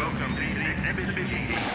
Welcome to the exhibition